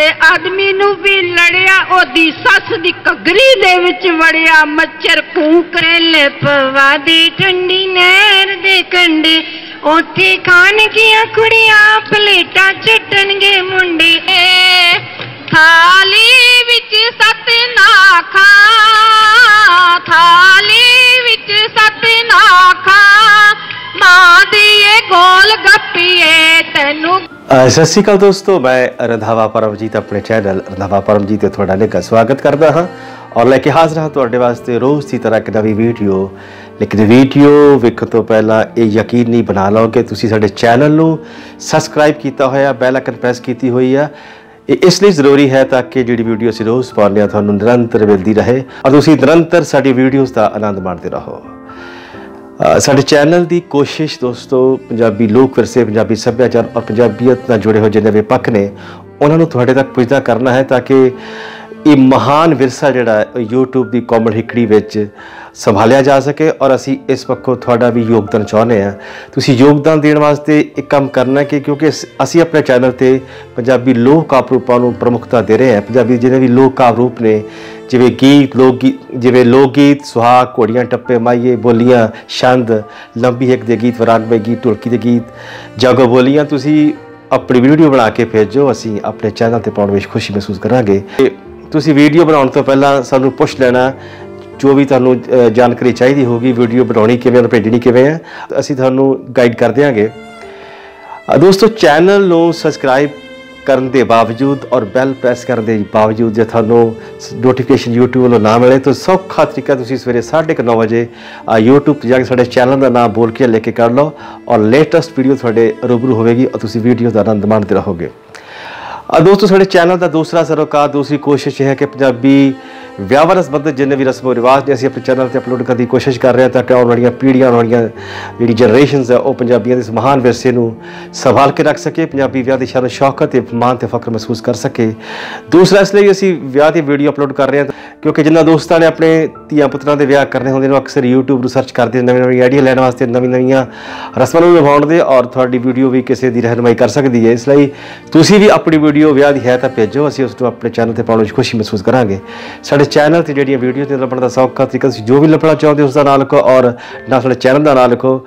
ਤੇ ਆਦਮੀ ਨੂੰ ਵੀ ਲੜਿਆ, ਉਹਦੀ ਸੱਸ ਦੀ ਘੱਗਰੀ ਦੇ ਵਿੱਚ ਵੜਿਆ, ਮੱਛਰ ਕੂਕਰੇ ਲੈ ਪਵਾ ਠੰਡੀ, ਨਹਿਰ ਦੇ ਕੰਢੇ। ਉੱਥੇ ਖਾਣ ਕੀਆਂ ਕੁੜੀਆਂ, ਪਲੇਟਾਂ ਚੱਟਣਗੇ ਮੁੰਡੇ। ਥਾਲੀ ਵਿੱਚ ਸੱਤ ਨਾ ਖਾ ਥਾਲੀ ਵਿੱਚ ਸੱਤ ਨਾ ਖਾ ਮਾਂ ਦੀ ਇਹ ਗੋਲ ਗੱਪੀਏ, ਤੈਨੂੰ ਸਤਿ ਸ਼੍ਰੀ ਅਕਾਲ ਦੋਸਤੋ, ਮੈਂ ਰੰਧਾਵਾ ਪਰਮਜੀਤ, ਆਪਣੇ ਚੈਨਲ ਰੰਧਾਵਾ ਪਰਮਜੀਤ ਤੇ ਤੁਹਾਡਾ ਨਿੱਘਾ ਸਵਾਗਤ ਕਰਦਾ ਹਾਂ। ਔਰ ਲੈ ਕੇ ਹਾਜ਼ਰ ਹਾਂ ਤੁਹਾਡੇ ਵਾਸਤੇ ਰੋਜ਼ ਦੀ ਤਰ੍ਹਾਂ ਇੱਕ ਨਵੀਂ ਵੀਡੀਓ ਲੇਕਿਨ ਵੀਡੀਓ ਵੇਖਣ ਤੋਂ ਪਹਿਲਾਂ ਇਹ ਯਕੀਨੀ ਬਣਾ ਲਓ ਕਿ ਤੁਸੀਂ ਸਾਡੇ ਚੈਨਲ ਨੂੰ ਸਬਸਕ੍ਰਾਈਬ ਕੀਤਾ ਹੋਇਆ ਬੈਲ ਆਈਕਨ ਪ੍ਰੈਸ ਕੀਤੀ ਹੋਈ ਆ। ਇਹ ਇਸ ਲਈ ਜ਼ਰੂਰੀ ਹੈ ਤਾਂ ਕਿ ਜਿਹੜੀ ਵੀਡੀਓ ਅਸੀਂ ਰੋਜ਼ ਪਾਉਂਦੇ ਹਾਂ, ਤੁਹਾਨੂੰ ਨਿਰੰਤਰ ਮਿਲਦੀ ਰਹੇ। ਔਰ ਤੁਸੀਂ ਨਿਰੰਤਰ ਸਾਡੀ ਵੀਡੀਓਜ਼ ਦਾ ਆਨੰਦ ਮਾਣਦੇ ਰਹੋ। ਸਾਡੇ ਚੈਨਲ ਦੀ ਕੋਸ਼ਿਸ਼ ਦੋਸਤੋ, ਪੰਜਾਬੀ ਲੋਕ ਵਿਰਸੇ, ਪੰਜਾਬੀ ਸੱਭਿਆਚਾਰ ਔਰ ਪੰਜਾਬੀਅਤ ਨਾਲ ਜੁੜੇ ਹੋਏ ਜਿੰਨੇ ਵੀ ਪੱਖ ਨੇ, ਉਹਨਾਂ ਨੂੰ ਤੁਹਾਡੇ ਤੱਕ ਪੁੱਜਦਾ ਕਰਨਾ ਹੈ ਤਾਂ ਕਿ ਇਹ ਮਹਾਨ ਵਿਰਸਾ ਜਿਹੜਾ ਉਹ YouTube ਦੀ ਕੋਮਲ ਹਿਕੜੀ ਵਿੱਚ ਸੰਭਾਲਿਆ ਜਾ ਸਕੇ ਔਰ ਅਸੀਂ ਇਸ ਪੱਖੋਂ ਤੁਹਾਡਾ ਵੀ ਯੋਗਦਾਨ ਚਾਹੁੰਦੇ ਹਾਂ। ਤੁਸੀਂ ਯੋਗਦਾਨ ਦੇਣ ਵਾਸਤੇ ਇੱਕ ਕੰਮ ਕਰਨਾ ਕਿ ਕਿਉਂਕਿ ਅਸ- ਅਸੀਂ ਆਪਣੇ ਚੈਨਲ ਤੇ ਪੰਜਾਬੀ ਲੋਕ ਕਾਵਿ ਰੂਪਾਂ ਨੂੰ ਪ੍ਰਮੁਖਤਾ ਦੇ ਰਹੇ ਹਾਂ। ਪੰਜਾਬੀ ਜਿਹੜੇ ਵੀ ਲੋਕ ਕਾਵਿ ਰੂਪ ਨੇ, ਜਿਵੇਂ ਗੀਤ, ਲੋਕ ਗੀਤ, ਜਿਵੇਂ ਲੋਕ ਗੀਤ ਸੁਹਾਗ, ਘੋੜੀਆਂ, ਟੱਪੇ, ਮਾਈਏ, ਬੋਲੀਆਂ, ਛੰਦ, ਲੰਬੀ ਹਿੱਕ ਦੇ ਗੀਤ, ਵਰਾਨਵੇਂ ਗੀਤ, ਢੋਲਕੀ ਦੇ ਗੀਤ, ਜਾਗੋ ਬੋਲੀਆਂ, ਤੁਸੀਂ ਆਪਣੀ ਵੀਡੀਓ ਬਣਾ ਕੇ ਭੇਜੋ, ਅਸੀਂ ਆਪਣੇ ਚੈਨਲ ਤੇ ਪਾਉਣ ਵਿੱਚ ਖੁਸ਼ੀ ਮਹਿਸੂਸ ਕਰਾਂਗੇ। ਤੇ ਤੁਸੀਂ ਵੀਡੀਓ ਬਣਾਉਣ ਤੋਂ ਪਹਿਲਾਂ ਸਾਨੂੰ ਪੁੱਛ ਲੈਣਾ ਜੋ ਵੀ ਤੁਹਾਨੂੰ ਜਾਣਕਾਰੀ ਚਾਹੀਦੀ ਹੋਗੀ ਵੀਡੀਓ ਬਣਾਉਣੀ ਕਿਵੇਂ ਔਰ ਭੇਜਣੀ ਕਿਵੇਂ ਹੈ ਅਸੀਂ ਤੁਹਾਨੂੰ ਗਾਈਡ ਕਰ ਦਿਆਂਗੇ। ਦੋਸਤੋ ਚੈਨਲ ਨੂੰ ਸਬਸਕ੍ਰਾਈਬ ਕਰਨ ਦੇ ਬਾਵਜੂਦ ਔਰ ਬੈਲ ਪ੍ਰੈਸ ਕਰਨ ਦੇ ਬਾਵਜੂਦ ਜੇ ਤੁਹਾਨੂੰ ਨੋਟੀਫਿਕੇਸ਼ਨ YouTube ਵੱਲੋਂ ਨਾ ਮਿਲੇ ਤਾਂ ਸੌਖਾ ਤਰੀਕਾ ਤੁਸੀਂ ਸਵੇਰੇ 9:30 ਵਜੇ ਅ, YouTube ਤੇ ਜਾ ਕੇ ਸਾਡੇ ਚੈਨਲ ਦਾ ਨਾਮ ਬੋਲ ਕੇ ਲੈ ਕੇ ਕਰ ਲਓ ਔਰ ਲੇਟੈਸਟ ਵੀਡੀਓ ਤੁਹਾਡੇ ਰੂਬਰੂ ਹੋਵੇਗੀ ਔਰ ਤੁਸੀਂ ਵੀਡੀਓ ਦਾ ਆਨੰਦ ਮਾਣਦੇ ਰਹੋਗੇ। ਦੋਸਤੋ ਸਾਡੇ ਚੈਨਲ ਦਾ ਦੂਸਰਾ ਸਰੋਕਾਰ ਦੂਸਰੀ ਕੋਸ਼ਿਸ਼ ਇਹ ਹੈ ਕਿ ਪੰਜਾਬੀ ਵਿਆਹ ਨਾਲ ਸੰਬੰਧਿਤ ਜਿੰਨੇ ਵੀ ਰਸਮੋ ਰਿਵਾਜ ਨੇ, ਅਸੀਂ ਆਪਣੇ ਚੈਨਲ ਤੇ ਅਪਲੋਡ ਕਰਨ ਦੀ ਕੋਸ਼ਿਸ਼ ਕਰ ਰਹੇ ਹਾਂ ਤਾਂ ਕਿ ਆਉਣ ਵਾਲੀਆਂ ਪੀੜ੍ਹੀਆਂ, ਆਉਣ ਵਾਲੀਆਂ ਜਿਹੜੀ ਜਨਰੇਸ਼ਨਸ ਆ, ਉਹ ਪੰਜਾਬੀਆਂ ਦੇ ਇਸ ਮਹਾਨ ਵਿਰਸੇ ਨੂੰ ਸੰਭਾਲ ਕੇ ਰੱਖ ਸਕੇ, ਪੰਜਾਬੀ ਵਿਆਹ ਦੀ ਸ਼ਾਨ ਸ਼ੌਕਤ ਤੇ ਮਾਣ ਤੇ ਫਖਰ ਮਹਿਸੂਸ ਕਰ ਸਕੇ। ਦੂਸਰਾ, ਇਸ ਲਈ ਅਸੀਂ ਵਿਆਹ ਦੀ ਵੀਡੀਓ ਅਪਲੋਡ ਕਰ ਰਹੇ ਹਾਂ ਕਿਉਂਕਿ ਜਿਨ੍ਹਾਂ ਦੋਸਤਾਂ ਨੇ ਆਪਣੇ ਧੀਆਂ ਪੁੱਤਰਾਂ ਦੇ ਵਿਆਹ ਕਰਨੇ ਹੁੰਦੇ ਨੇ, ਉਹ ਅਕਸਰ YouTube ਨੂੰ ਸਰਚ ਕਰਦੇ ਨੇ ਨਵੀਂ ਨਵੀਂ ਆਈਡੀਆ ਲੈਣ ਵਾਸਤੇ ਨਵੀਂ ਨਵੀਆਂ ਰਸਮਾਂ ਨੂੰ ਨਿਭਾਉਣ ਦੇ ਔਰ ਤੁਹਾਡੀ ਵੀਡੀਓ ਵੀ ਕਿਸੇ ਦੀ ਰਹਿਨਮਾਈ ਕਰ ਸਕਦੀ ਹੈ। ਇਸ ਲਈ ਤੁਸੀਂ ਵੀ ਆਪਣੀ ਵੀਡੀਓ ਵਿਆਹ ਦੀ ਹੈ ਤਾਂ ਭੇਜੋ, ਅਸੀਂ ਉਸ ਨੂੰ ਆਪਣੇ ਚੈਨਲ ਤੇ ਪਾਉਣ ਵਿੱਚ ਖੁਸ਼ੀ ਮਹਿਸੂਸ ਕਰਾਂਗੇ। ਸਾਡੇ ਚੈਨਲ ਤੇ ਜਿਹੜੀਆਂ ਵੀਡੀਓ ਤੇ ਲੱਭਣ ਦਾ ਸੌਖਾ ਤਰੀਕਾ ਤੁਸੀਂ ਜੋ ਵੀ ਲੱਭਣਾ ਚਾਹੁੰਦੇ ਹੋ, ਉਸ ਦਾ ਨਾਂ ਲਿਖੋ ਔਰ ਨਾਲ ਸਾਡੇ ਚੈਨਲ ਦਾ ਨਾਂ ਲਿਖੋ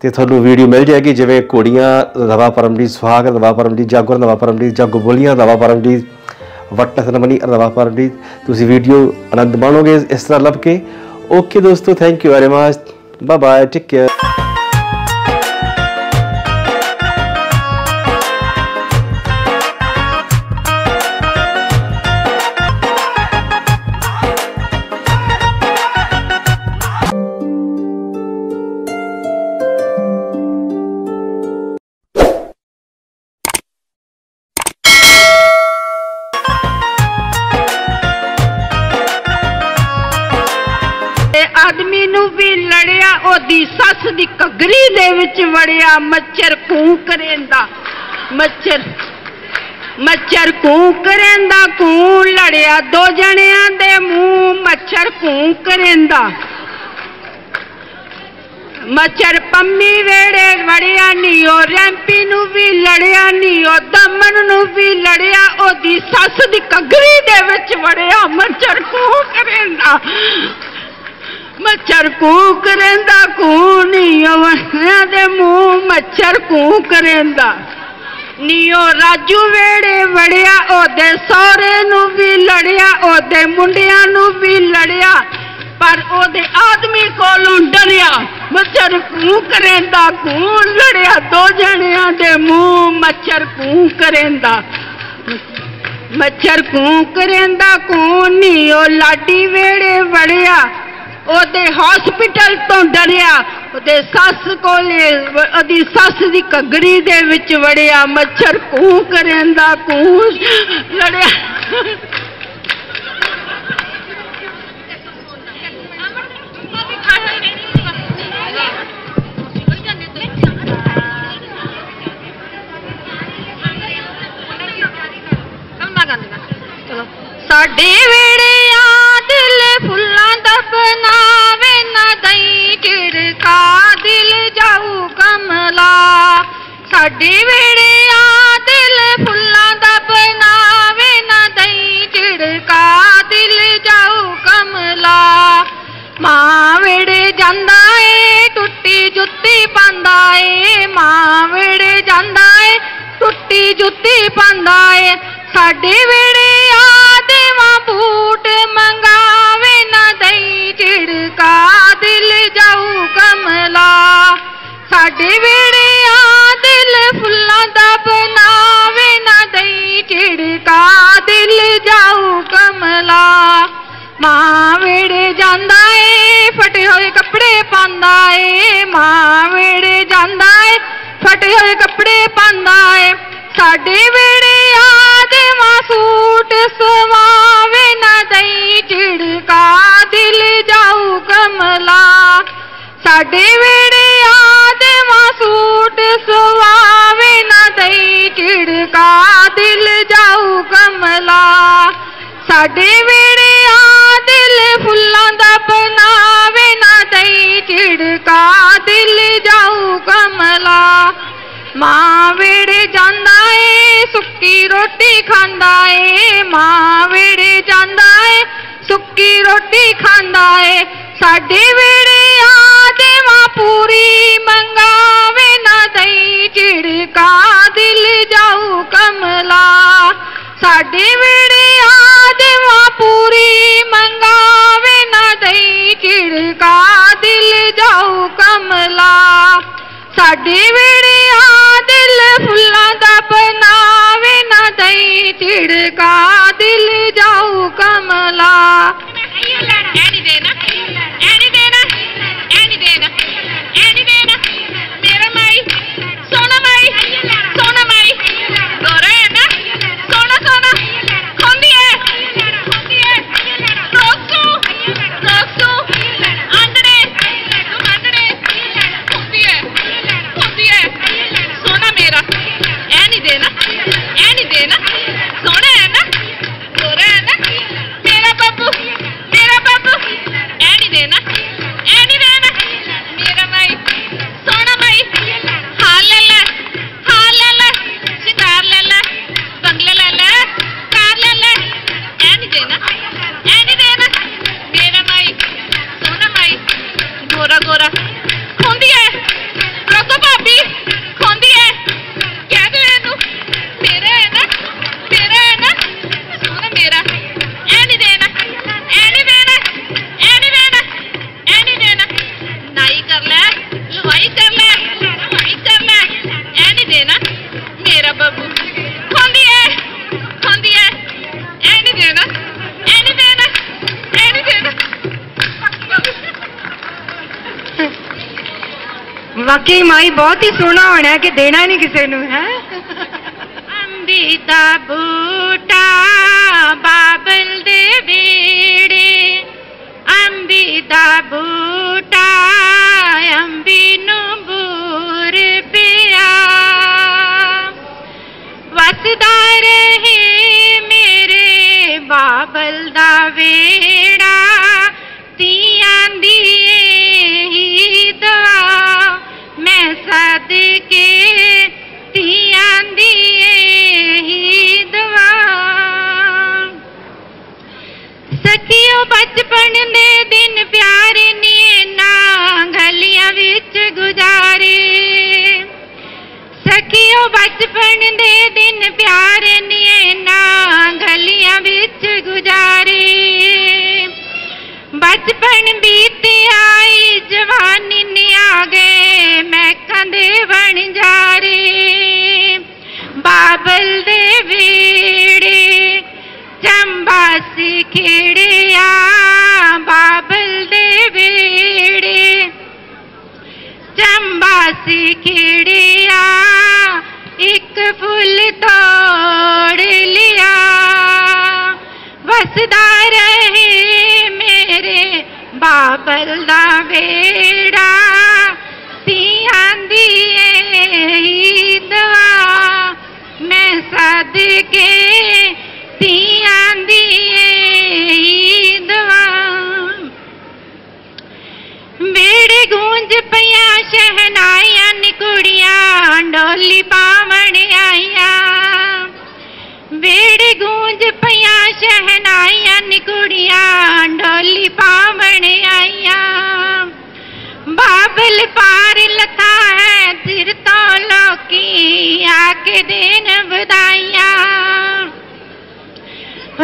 ਤੇ ਤੁਹਾਨੂੰ ਵੀਡੀਓ ਮਿਲ ਜਾਏਗੀ, ਜਿਵੇਂ ਘੋੜੀਆਂ ਰਵਾ ਪਰਮਜੀਤ, ਸੁਹਾਗ ਰਵਾ ਪਰਮਜੀਤ ਜਾਗੋ ਰਵਾ ਪਰਮਜੀਤ ਜਾਗੋ ਬੋਲੀਆਂ ਰਵਾ ਪਰਮਜੀਤ ਵਟਨ ਸਨਮਨੀ ਰਵਾ ਪਰਮਜੀਤ। ਤੁਸੀਂ ਵੀਡੀਓ ਆਨੰਦ ਮਾਣੋਗੇ ਇਸ ਤਰ੍ਹਾਂ ਲੱਭ ਕੇ। ਓਕੇ ਦੋਸਤੋ thank you very much bye bye take care ਲੜਿਆ, ਉਹਦੀ ਸੱਸ ਦੀ ਘੱਗਰੀ ਦੇ ਵਿੱਚ ਵੜਿਆ, ਮੱਛਰ ਕੂੰ ਕਰੇਂਦਾ। ਮੱਛਰ ਮੱਛਰ ਕੂੰ ਕਰੇਂਦਾ, ਕੂੰ ਲੜਿਆ ਦੋ ਜਣਿਆਂ ਦੇ ਮੂੰਹ, ਮੱਛਰ ਕੂੰ ਕਰੇਂਦਾ। ਮੱਛਰ ਪੰਮੀ ਵੇੜੇ ਵੜਿਆ ਨੀ, ਉਹ ਰੈਂਪੀ ਨੂੰ ਵੀ ਲੜਿਆ ਨੀ, ਉਹ ਦਮਨ ਨੂੰ ਵੀ ਲੜਿਆ, ਉਹਦੀ ਸੱਸ ਦੀ ਘੱਗਰੀ ਦੇ ਵਿੱਚ ਵੜਿਆ, ਮੱਛਰ ਕੂੰ ਕਰੇਂਦਾ। ਮੱਛਰ ਕੂ ਕਰੇਂਦਾ ਕੂ ਨੀ ਵਸਿਆਂ ਦੇ ਮੂੰਹ ਮੱਛਰ ਕੂ ਕਰੇਂਦਾ ਨੀਓ ਰਾਜੂ ਵੇੜੇ ਵੜਿਆ, ਉਹਦੇ ਸਹੁਰੇ ਨੂੰ ਵੀ ਲੜਿਆ, ਉਹਦੇ ਮੁੰਡਿਆਂ ਨੂੰ ਵੀ ਲੜਿਆ, ਪਰ ਉਹਦੇ ਆਦਮੀ ਕੋਲੋਂ ਡਰਿਆ। ਮੱਛਰ ਕੂ ਕਰੇਂਦਾ ਕੂ ਲੜਿਆ, ਦੋ ਜਣਿਆਂ ਦੇ ਮੂੰਹ ਮੱਛਰ ਕੂ ਕਰੇਂਦਾ ਮੱਛਰ ਕੂ ਕਰੇਂਦਾ ਕੂ ਨੀ ਉਹ ਲਾਡੀ ਵੇੜੇ ਵੜਿਆ ਉਹਦੇ ਹਸਪੀਟਲ ਤੋਂ ਡਰਿਆ ਉਹਦੇ ਸੱਸ ਕੋਲੇ ਉਹਦੀ ਸੱਸ ਦੀ ਘੱਗਰੀ ਦੇ ਵਿੱਚ ਵੜਿਆ ਮੱਛਰ ਕੂ ਕਰੇਂਦਾ ਕੂ ਲੜਿਆ। ਸਾਡੇ ਫੁੱਲਾਂ ਦਾ ਬਣਾਵੇ ਨਾ ਦਈ ਝਿੜਕਾ ਦਿਲ ਜਾਊ ਕਮਲਾ। ਸਾਡੇ ਵੇੜੇ ਆ ਦਿਲ ਫੁੱਲਾਂ ਦਾ ਬਣਾਵੇ ਨਾ ਦਈ ਝਿੜਕਾ ਦਿਲ ਜਾਊ ਕਮਲਾ। ਮਾਂ ਵੇੜੇ ਜਾਂਦਾ ਏ, ਟੁੱਟੀ ਜੁੱਤੀ ਪਾਂਦਾ ਏ। ਮਾਂ ਵੇੜੇ ਜਾਂਦਾ ਏ, ਟੁੱਟੀ ਜੁੱਤੀ ਪਾਂਦਾ ਏ। ਸਾਡੇ ਵੇੜੇ ਆ ਦੇਵਾਂ ਬੂਟ ਮੰਗਾਵੇ ਨਾ ਦਈ, ਝਿੜਕਾ ਦਿਲ ਜਾਊ ਕਮਲਾ। ਸਾਡੇ ਵੇੜਿਆ ਦਿਲ ਫੁੱਲਾਂ ਦਾ ਬਣਾਵੇ ਨਾ ਦਈ, ਝਿੜਕਾ ਦਿਲ ਜਾਊ ਕਮਲਾ। ਮਾਂ ਵੇੜੇ ਜਾਂਦਾ ਏ, ਫਟੇ ਹੋਏ ਕੱਪੜੇ ਪਾਉਂਦਾ ਏ। ਮਾਂ ਵੇੜੇ ਜਾਂਦਾ ਏ, ਫਟੇ ਹੋਏ ਕੱਪੜੇ ਪਾਉਂਦਾ ਏ। ਸਾਡੇ ਵੇੜੇ ਆ ਦੇਵਾਂ ਸੂਟ ਸਵਾਵੇ ਨਾ ਦਈ ਝਿੜਕਾ, ਦਿਲ ਜਾਊ ਕਮਲਾ। ਸਾਡੇ ਵੇੜੇ ਆ ਸੂਟ ਸਵਾਵੇ ਨਾ ਦਈ ਝਿੜਕਾ, ਦਿਲ ਜਾਊ ਕਮਲਾ। ਸਾਡੇ ਵੇੜੇ ਆ ਦਿਲ ਫੁੱਲਾਂ ਦਾ ਬਣਾਵੇ ਨਾ ਦਈ ਝਿੜਕਾ, ਦਿਲ ਜਾਊ ਕਮਲਾ। ਮਾਂ ਵੇੜੇ ਜਾਂਦਾ ਏ, ਸੁੱਕੀ ਰੋਟੀ ਖਾਂਦਾ ਏ ਮਾਂ ਵੇੜੇ ਜਾਂਦਾ ਏ, ਸੁੱਕੀ ਰੋਟੀ ਖਾਂਦਾ ਏ। ਸਾਡੇ ਵੇੜੇ ਆ ਦੇਵਾਂ ਪੂਰੀ, ਮੰਗਾਵੇ ਨਾ ਦਈ ਝਿੜਕਾ, ਦਿਲ ਜਾਊ ਕਮਲਾ। ਸਾਡੇ ਵੇੜੇ ਆ ਦੇਵਾਂ ਪੂਰੀ, ਮੰਗਾਵੇ ਨਾ ਦਈ ਝਿੜਕਾ, ਦਿਲ ਜਾਊ ਕਮਲਾ। ਸਾਡੇ ਵੇੜੇ ਆ ਦਿਲ ਫੁੱਲਾਂ ਦਾ ਬਣਾਵੇ ਨਾ ਦਈ ਝਿੜਕਾ ਵਾਕਈ ਮਾਈ ਬਹੁਤ ਹੀ ਸੋਹਣਾ ਹੋਣਾ ਕਿ ਦੇਣਾ ਨਹੀਂ ਕਿਸੇ ਨੂੰ, ਹੈ? ਅੰਬੀ ਦਾ ਬੂਟਾ ਬਾਬਲ ਦੇ ਵੇੜੇ ਅੰਬੀ ਦਾ ਬੂਟਾ ਅੰਬੀ ਨੂੰ ਬੂਰ ਪਿਆ। ਵਸਦਾ ਰਹੇ ਮੇਰੇ ਬਾਬਲ ਦਾ ਵੇੜਾ ਤੀਆਂ ਦੀ ਹੀ ਦਵਾ ਮੈਂ ਸਦਕੇ ਤੀਆਂ ਦੀ ਹੀ ਦਵਾ ਸਖੀਓ ਬਚਪਨ ਦੇ ਦਿਨ ਪਿਆਰੇ ਨੀ ਨਾ ਗਲੀਆਂ ਵਿੱਚ ਗੁਜ਼ਾਰੇ। ਸਖੀਓ ਬਚਪਨ ਦੇ ਦਿਨ ਪਿਆਰੇ ਨੇ ਨਾ ਗਲੀਆਂ ਵਿੱਚ ਗੁਜ਼ਾਰੇ। ਬਚਪਨ ਬੀਤ ਆਈ ਜਵਾਨੀ ਨੀ ਗਏ ਮੈਂ ਕੰਦੇ ਬਣ ਜਾ ਰੇ ਬਾਬਲ ਦੇ ਵੇੜੇ, ਚੰਬਾਸੀ ਖੇੜਿਆ। ਬਾਬਲ ਦੇ ਵੇੜੇ ਚੰਬਾ ਸੀ ਖੇੜਿਆ। ਇੱਕ ਫੁੱਲ ਤੋੜ ਲਿਆ। ਵਸਦਾ ਰਹੇ ਮੇਰੇ ਬਾਬਲ ਦਾ ਵੇੜਾ ही दवा मैं सद के तिया दिए दवा। बेड़े गूंज पया शहनाया, निकुड़िया, डोली पावण आया। बेड़े गूंज पया शहनाया, निकुड़िया, डोली पावण आया। बाबल पा ਲੋਕੀ ਕੇ ਦੇਣ ਵਧਾਈਆਂ।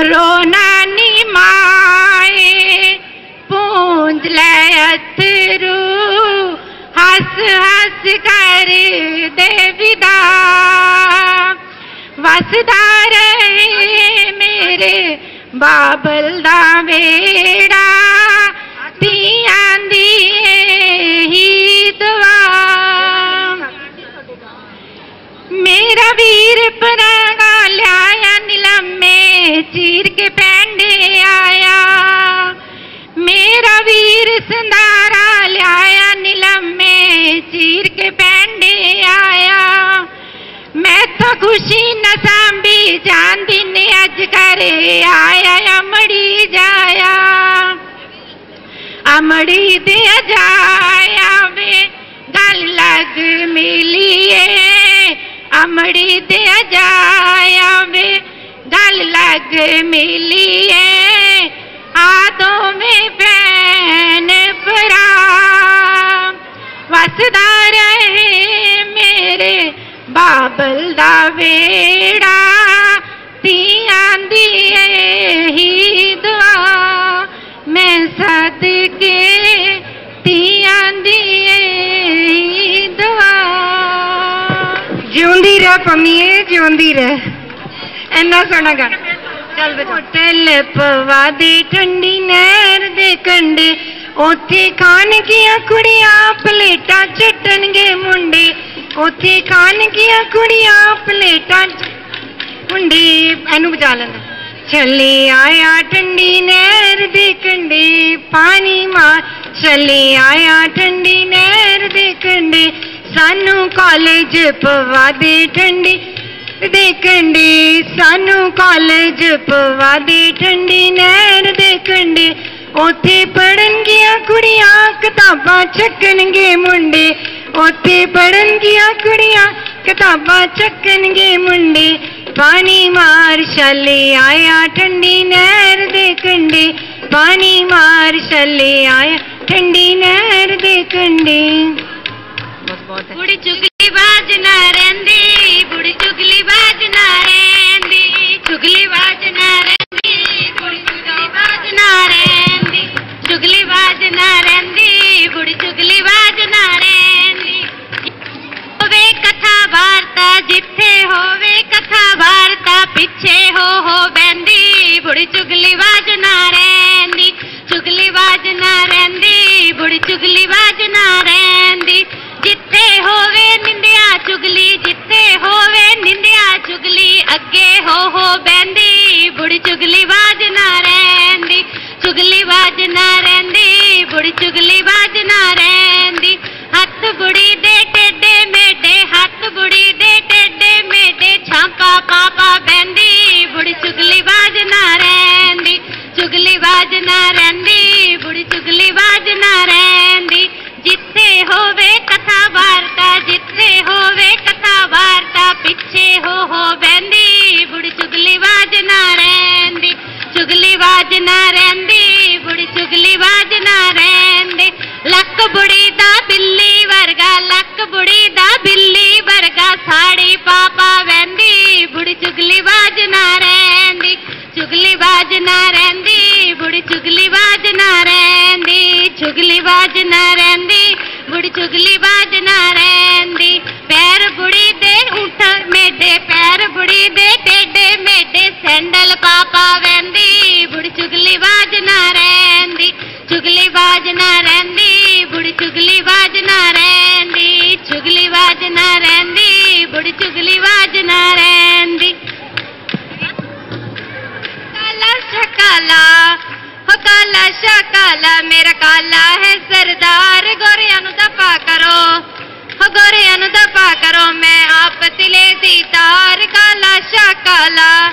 ਰੋਣਾ ਨੀ ਮਾਏ ਪੂੰਜ ਲੈ ਅਥਰੂ, ਹੱਸ ਹੱਸ ਕਰ ਦੇ ਵਿਦਾ। ਵਸਦਾ ਰਹੇ ਮੇਰੇ ਬਾਬਲ ਦਾ ਵੇੜਾ, ਧੀਆਂ ਦੀ ਹੀ ਦੁਆ। ਮੇਰਾ ਵੀਰ ਪਰਾਗਾ ਲਿਆਇਆ ਨਿਲੰਮੇ, ਚੀਰ ਕੇ ਪੈਂਡੇ ਆਇਆ। ਮੇਰਾ ਵੀਰ ਸੰਦਾਰਾ ਲਿਆਇਆ ਨਿਲੰਮੇ, ਚੀਰ ਕੇ ਪੈਂਡੇ ਆਇਆ। ਮੈਂ ਤਾਂ ਖੁਸ਼ੀ ਨਾ ਸਾਂਭੀ ਜਾਂਦੀ ਨੇ ਅੱਜ ਘਰੇ, ਆਇਆ ਅਮੜੀ ਜਾਇਆ। ਅਮੜੀ ਦੇ ਜਾਇਆ ਵੇ, ਗੱਲ ਲੱਗ ਮਿਲੀਏ। ਅਮੜੀ ਦੇ ਜਾਇਆ ਵੇ ਗੱਲ ਲੱਗ ਮਿਲੀਏ। ਆ ਦੋਵੇਂ ਭੈਣ ਭਰਾ। ਵਸਦਾ ਰਹੇ ਮੇਰੇ ਬਾਬਲ ਦਾ ਵੇੜਾ ਜਿਉਂਦੀ ਰਹਿ? ਇੰਨਾ ਸੋਹਣਾ ਗਾਣਾ ਚੱਲ ਬੇਟਾ। ਹੋਟਲ ਪਵਾ ਦੇ ਠੰਡੀ ਨਹਿਰ ਦੇ ਕੰਢੇ। ਉੱਥੇ ਖਾਣ ਗੀਆਂ ਕੁੜੀਆਂ ਪਲੇਟਾਂ ਚੱਟਣਗੇ ਮੁੰਡੇ। ਉੱਥੇ ਖਾਣ ਗੀਆਂ ਕੁੜੀਆਂ ਪਲੇਟਾਂ ਮੁੰਡੀ। ਇਹਨੂੰ ਬਚਾ ਲੈਂਦਾ। ਚੱਲੇ ਆਇਆ ਠੰਡੀ ਨਹਿਰ ਦੇ ਕੰਢੇ। ਪਾਣੀ ਮਾਰ ਚੱਲੇ ਆਇਆ ਠੰਡੀ ਨਹਿਰ ਦੇ ਕੰਢੇ। ਸਾਨੂੰ ਕਾਲਜ ਪਵਾ ਦੇ ਠੰਡੀ ਦੇ ਕੰਢੇ ਸਾਨੂੰ ਕਾਲਜ ਪਵਾ ਦੇ ਠੰਡੀ, ਨਹਿਰ ਦੇ ਕੰਢੇ ਉੱਥੇ ਪੜਨਗੀਆਂ ਕੁੜੀਆਂ, ਕਿਤਾਬਾਂ ਚੱਕਣਗੇ ਮੁੰਡੇ। ਉੱਥੇ ਪੜਨਗੀਆਂ ਕੁੜੀਆਂ, ਕਿਤਾਬਾਂ ਚੱਕਣਗੇ ਮੁੰਡੇ। ਪਾਣੀ ਮਾਰ ਛੱਲੇ ਆਇਆ, ਠੰਡੀ ਨਹਿਰ ਦੇ ਕੰਢੇ ਪਾਣੀ ਮਾਰ ਛੱਲੇ ਆਇਆ, ਠੰਡੀ ਨਹਿਰ ਦੇ ਕੰਢੇ ਬਸ ਚੁਗਲੀ ਬਾਜ ਨਾ ਰਹਿੰਦੀ। ਬੁੜੀ ਚੁਗਲੀ ਬਾਜ ਨਾ ਰਹਿੰਦੀ ਚੁਗਲੀ ਬਾਜ ਨਾ ਰਹਿੰਦੀ। ਪੈਰ ਬੁੜੀ ਦੇ ਊਠ ਮੇਡੇ, ਪੈਰ ਬੁੜੀ ਦੇ ਟੇਡੇ ਮੇਡੇ। ਸੈਂਡਲ ਪਾਪਾ ਵੈਂਦੀ ਬੁੜੀ ਚੁਗਲੀ ਬਾਜ ਨਾ ਰਹਿੰਦੀ। ਚੁਗਲੀ ਬਾਜ ਨਾ ਰਹਿੰਦੀ, ਬੁੜੀ ਚੁਗਲੀ ਬਾਜ ਨਾ ਰਹਿੰਦੀ। ਚੁਗਲੀ ਬਾਜ ਨਾ ਰਹਿੰਦੀ, ਬੁੜੀ ਚੁਗਲੀ ਬਾਜ ਨਾ ਕਾਲਾ, ਮੇਰਾ ਕਾਲਾ ਹੈ ਸਰਦਾਰ। ਗੋਰਿਆਂ ਨੂੰ ਦਫਾ ਕਰੋ। ਹੋ ਗੋਰਿਆਂ ਨੂੰ ਦਫਾ ਕਰੋ, ਮੈਂ ਆਪ ਤਿਲੇ ਦੀ ਤਾਰ। ਕਾਲਾ ਸ਼ਕਾਲਾ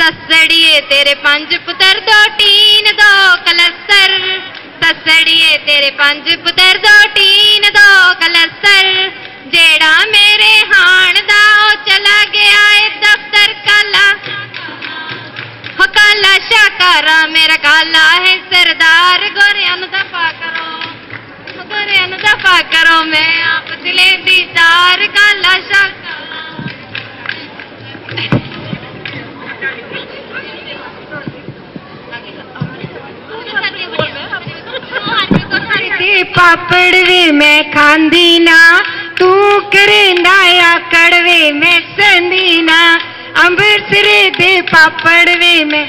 ਸੱਸੜੀਏ, ਤੇਰੇ ਪੰਜ ਪੁੱਤਰ ਦੋ ਟੀਨ, ਦੋ ਕਲਸਰ। ਸੱਸੜੀਏ, ਤੇਰੇ ਪੰਜ ਪੁੱਤਰ ਦੋ ਟੀਨ, ਦੋ ਕਲਸਰ। ਜਿਹੜਾ ਮੇਰੇ ਹਾਣ ਦਾ, ਉਹ ਚਲਾ ਗਿਆ ਏ ਦਫ਼ਤਰ ਕਾਲਾ। ਕਾਲਾ ਜਾ ਮੇਰਾ ਕਾਲਾ ਹੈ ਸਰਦਾਰ, ਗੋਰਿਆਂ ਨੂੰ ਦਫਾ ਕਰੋ। ਗੋਰਿਆਂ ਨੂੰ ਦਫਾ ਕਰੋ, ਮੈਂ ਆਪ ਦਿਲੇ ਦੀ ਤਾਰ ਕਾਲਾ ਸ਼ਾਕਾ ਪਾਪੜ ਵੇ ਮੈਂ ਖਾਂਦੀ ਨਾ, ਤੂੰ ਕਰੇਂਦਾ ਆ ਕੜਵੇ, ਮੈਂ ਅੰਮ੍ਰਿਤਸਰੇ ਦੇ ਪਾਪੜ ਵੇ ਮੈਂ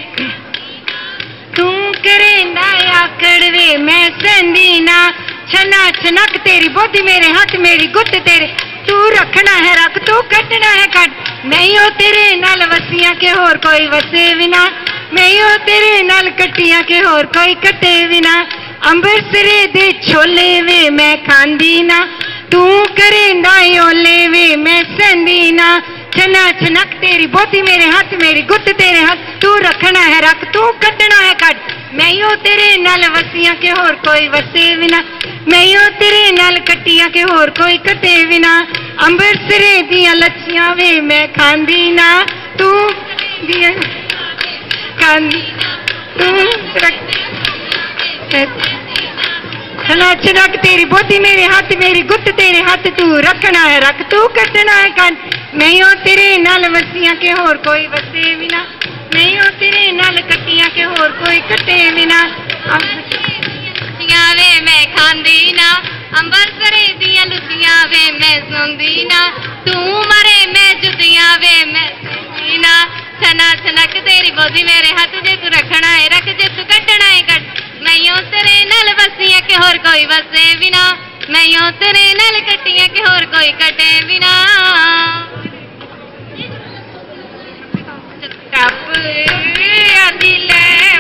ਤੂੰ ਕਰੇਂਦਾ ਆ ਕੜਵੇ ਮੈਂ ਸੰਦੀ ਨਾ ਛਨਾ ਛਨਕ ਤੇਰੀ ਬੋਦੀ ਮੇਰੇ ਹੱਥ ਮੇਰੀ ਗੁੱਟ ਤੇਰੇ ਤੂੰ ਰੱਖਣਾ ਹੈ ਰੱਖ ਤੂੰ ਕੱਟਣਾ ਹੈ ਕੱਟ ਨਹੀਂ ਉਹ ਤੇਰੇ ਨਾਲ ਵਸੀਆਂ ਕੇ ਹੋਰ ਕੋਈ ਵਸੇ ਬਿਨਾ ਨਹੀਂ ਉਹ ਤੇਰੇ ਨਾਲ ਕੱਟੀਆਂ ਕੇ ਹੋਰ ਕੋਈ ਕੱਟੇ ਬਿਨਾ ਅੰਬਰਸਰੇ ਦੇ ਛੋਲੇ ਵੇ ਮੈਂ ਖਾਂਦੀ ਨਾ ਤੂੰ ਕਰੇਂਦਾ ਓਲੇ ਵੇ ਮੈਂ ਸੰਦੀ ਨਾ ਛਨਾ ਛਨਕ ਤੇਰੀ ਬੋਤੀ ਮੇਰੇ ਹੱਥ ਮੇਰੀ ਗੁੱਟ ਤੇਰੇ ਹੱਥ ਤੂੰ ਰੱਖਣਾ ਹੈ ਰੱਖ ਤੂੰ ਕੱਟਣਾ ਹੈ ਕੱਟ ਮੈਂ ਉਹ ਤੇਰੇ ਨਾਲ ਵਸੀਆਂ ਕਿ ਹੋਰ ਕੋਈ ਵਸੇ ਬਿਨਾ ਮੈਂ ਉਹ ਤੇਰੇ ਨਾਲ ਕੱਟੀਆਂ ਕਿ ਹੋਰ ਕੋਈ ਕੱਟੇ ਬਿਨਾ ਅੰਬਰਸਰੇ ਦੀਆਂ ਲੱਛੀਆਂ ਵੇ ਮੈਂ ਖਾਂਦੀ ਨਾ ਤੂੰ ਦੀਆਂ ਖਾਂਦੀ ਤੂੰ ਰੱਖ ਛਨਾ ਛਨਕ ਤੇਰੀ ਬੋਤੀ ਮੇਰੇ ਹੱਥ ਮੇਰੀ ਗੁੱਟ ਤੇਰੇ ਹੱਥ ਤੂੰ ਰੱਖਣਾ ਹੈ ਰੱਖ ਤੂੰ ਕੱਟਣਾ ਹੈ ਕੰਨ ਨਹੀਂ, ਉਹ ਤੇਰੇ ਨਾਲ ਵਸੀਆਂ ਕਿ ਹੋਰ ਕੋਈ ਵਸੇ ਬਿਨਾ। ਨਹੀਂ, ਉਹ ਤੇਰੇ ਨਾਲ ਕੱਟੀਆਂ ਕਿ ਹੋਰ ਕੋਈ ਕੱਟੇ ਬਿਨਾ। ਲੁੱਟੀਆਂ ਵੇ, ਮੈਂ ਖਾਂਦੀ ਨਾ। ਅੰਬਰਸਰੇ ਦੀਆਂ ਲੁੱਟੀਆਂ ਵੇ, ਮੈਂ ਸੁਣਦੀ ਨਾ। ਤੂੰ ਮਰੇ, ਮੈਂ ਜੁੱਤੀਆਂ ਵੇ, ਮੈਂ ਸੁਣਦੀ ਨਾ। ਛਨਾ ਛਨਕ ਤੇਰੀ ਬੋਦੀ ਮੇਰੇ ਹੱਥ ਦੇ ਤੂੰ ਰੱਖਣਾ ਏ, ਰੱਖ ਜੇ ਤੂੰ ਕੱਟਣਾ ਏ, ਕੱਟ। ਮੈਂ ਉਹ ਤੇਰੇ ਨਾਲ ਵਸੀਆਂ ਕਿ ਹੋਰ ਕੋਈ ਵਸੇ ਨਾ ਮੈਂ ਉਹ ਤੇਰੇ ਨਾਲ ਕੱਟੀਆਂ ਕਿ ਹੋਰ ਕੋਈ ਕੱਟੇ ਬਿਨਾ। ਟੱਪ ਆਦੀ ਲੈ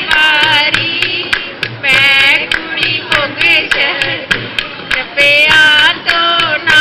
ਕੁੜੀ ਹੋ ਗਏ ਸ਼ਹਿਰ ਤੋਂ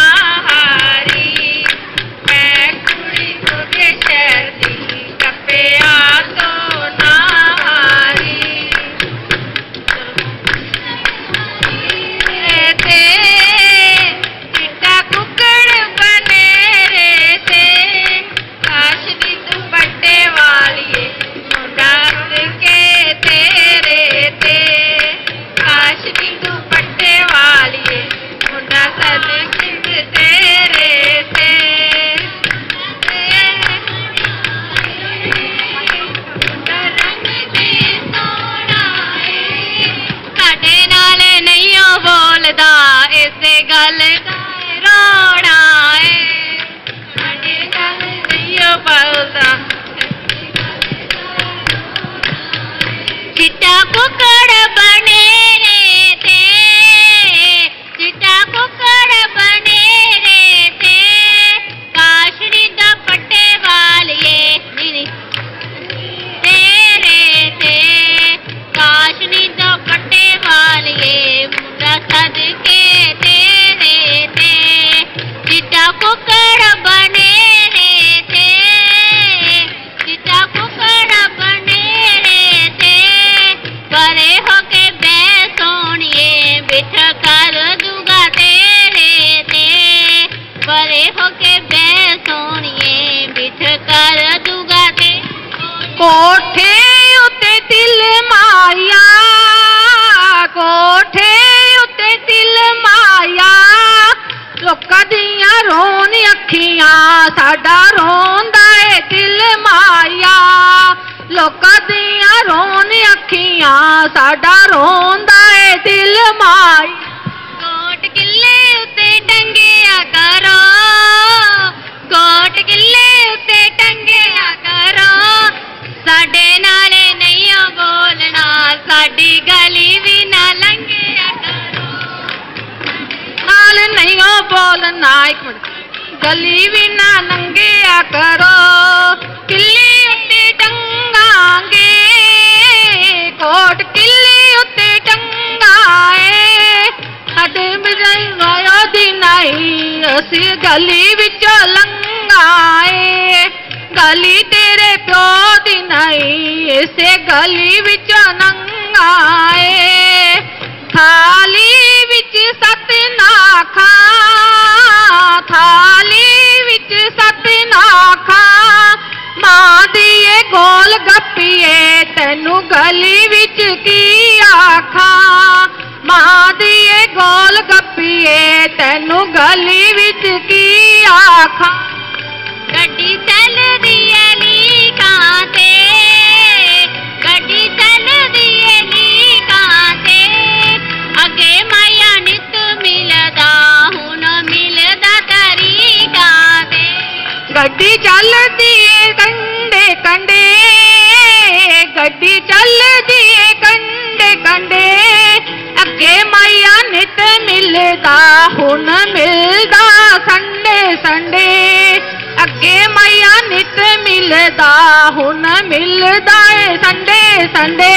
ਸਾਡਾ ਰੋਂਦਾ ਏ ਦਿਲ ਮਾਇਆ ਲੋਕਾਂ ਦੀਆਂ ਰੋਣ ਅੱਖੀਆਂ ਸਾਡਾ ਰੋਂਦਾ ਏ ਦਿਲ ਮਾਇਆ ਕੋਟ ਕਿੱਲੇ ਉੱਤੇ ਟੰਗਿਆ ਕਰੋ। ਕੋਟ ਕਿੱਲੇ ਉੱਤੇ ਟੰਗਿਆ ਕਰੋ। ਸਾਡੇ ਨਾਲੇ ਨਹੀਂ ਓ ਬੋਲਣਾ ਸਾਡੀ ਗਲੀ ਵੀ ਨਾ ਲੰਘਿਆ ਕਰੋ। ਨਾਲ ਨਹੀਂ ਉਹ ਬੋਲਣਾ ਇੱਕ ਮਿੰਟ। ਗਲੀ ਵੀ ਨੰਗਿਆ ਕਰੋ। ਕਿੱਲੀ ਉੱਤੇ ਟੰਗਾਂਗੇ ਕੋਟ ਕਿੱਲੀ ਉੱਤੇ ਟੰਗਾਏ ਸਾਡੇ ਮਿਲਣ ਰੋਇਆ ਦੀ ਨਹੀਂ ਅਸੀਂ ਗਲੀ ਵਿੱਚੋਂ ਲੰਘਾਏ। ਗਲੀ ਤੇਰੇ ਪਿਓ ਦੀ ਨਹੀਂ ਇਸੇ ਗਲੀ ਵਿੱਚੋਂ ਲੰਘਾਏ ਥਾਲੀ ਵਿੱਚ ਸੱਤ ਨਾਖਾਂ ਥਾਲੀ ਵਿੱਚ ਸੱਤ ਨਾਖਾਂ ਮਾਂ ਦੀਏ ਗੋਲ ਗੱਪੀਏ, ਤੈਨੂੰ ਗਲੀ ਵਿੱਚ ਕੀ ਆਖਾਂ? ਮਾਂ ਦੀਏ ਗੋਲ ਗੱਪੀਏ, ਤੈਨੂੰ ਗਲੀ ਵਿੱਚ ਕੀ ਆਖਾਂ? ਗੱਡੀ ਚੱਲਦੀ ਏ ਲੀਕਾਂ ਤੇ, ਗੱਡੀ ਚੱਲਦੀ ਏ ਗੱਡੀ ਚੱਲਦੀ ਏ ਕੰਡੇ ਕੰਡੇ ਗੱਡੀ ਚੱਲਦੀ ਏ ਕੰਡੇ ਕੰਡੇ ਅੱਗੇ ਮਾਇਆ ਨਿਤ ਮਿਲਦਾ ਹੁਣ ਮਿਲਦਾ ਸੰਡੇ ਸੰਡੇ ਅੱਗੇ ਮਾਇਆ ਨਿਤ ਮਿਲਦਾ ਹੁਣ ਮਿਲਦਾ ਏ ਸੰਡੇ ਸੰਡੇ